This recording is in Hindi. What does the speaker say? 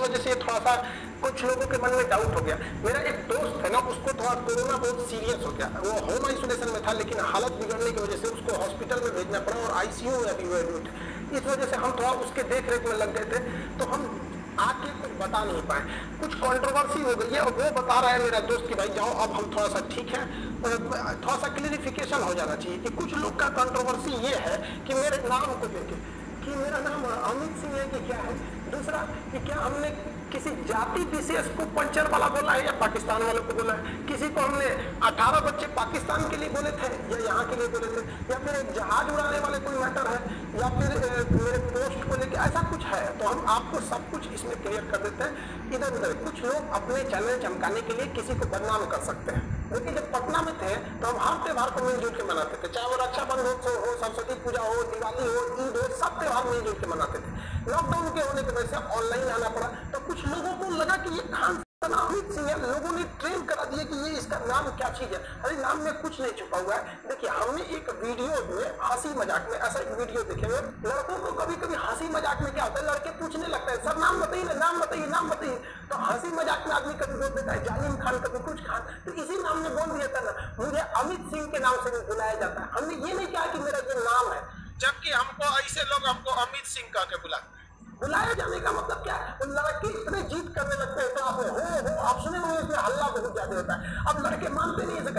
वजह से थोड़ा सा कुछ लोगों के मन में डाउट हो गया। मेरा एक दोस्त है ना, उसको थोड़ा कोरोना बहुत सीरियस हो गया। वो होम आइसोलेशन में था, लेकिन हालत बिगड़ने की वजह से उसको हॉस्पिटल में भेजना पड़ा और आईसीयू में अभी वो एडमिट इस वजह से हम थोड़ा उसके देख में लग गए थे तो हम आके कुछ बता नहीं पाए। कुछ कंट्रोवर्सी हो गई है और वो बता रहा है मेरा दोस्त कि, भाई जाओ, अब हम थोड़ा सा ठीक है थोड़ा सा क्लियरिफिकेशन हो जाना चाहिए कि कुछ लोग का कंट्रोवर्सी ये है कि मेरे नाम को लेके, कि मेरा नाम अमित सिंह है कि क्या है? दूसरा कि क्या हमने किसी जाति विशेष को पंचर वाला बोला है या पाकिस्तान वालों को बोला है? किसी को हमने 18 बच्चे पाकिस्तान के लिए बोले थे या यहाँ के लिए बोले थे? या फिर एक जहाज़ उड़ाने वाले कोई मैटर है? या फिर मेरे पोस्ट को लेकर ऐसा कुछ है? तो हम आपको सब कुछ इसमें क्लियर कर देते हैं। इधर उधर, कुछ लोग अपने चैनल चमकाने के लिए किसी को बदनाम कर सकते हैं। लेकिन जब पटना में थे तो हम हर त्यौहार को मिलजुल के मनाते थे, चाहे वो रक्षाबंधन हो सरस्वती पूजा हो, दिवाली हो, ईद हो, सब त्योहार मिलजुल के मनाते थे। लॉकडाउन के होने की वजह से ऑनलाइन आना पड़ा। तो कुछ लोगों को लगा कि ये खान सिंह है लोगों ने ट्रेन करा दिया कि ये इसका नाम क्या चीज़ है। अरे, नाम में कुछ नहीं छुपा हुआ है। देखिए, हमने एक वीडियो में हँसी मज़ाक में, ऐसा एक वीडियो देखेंगे लड़कों को कभी कभी हँसी मज़ाक में क्या होता है? लड़के पूछने लगता है, सर, नाम बताइए ना, नाम बताइए नाम बताइए। तो हँसी मज़ाक में आदमी कभी बोल देता है, जालिम खान, कभी कुछ खान। तो इसी नाम ने बोल दिया था ना। मुझे अमित सिंह के नाम से भी बुलाया जाता है। हमने ये नहीं कहा कि मेरा जो नाम है जबकि हमको ऐसे लोग हमको अमित सिंह कह के बुलाते बुलाया जाने का मतलब क्या है? लड़के इतने जीत करने लगते हैं तो आप हो हो आप सुने हुए इसमें हल्ला बहुत ज़्यादा होता है। अब लड़के मानते नहीं है नहीं